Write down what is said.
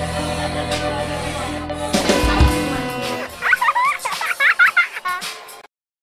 Música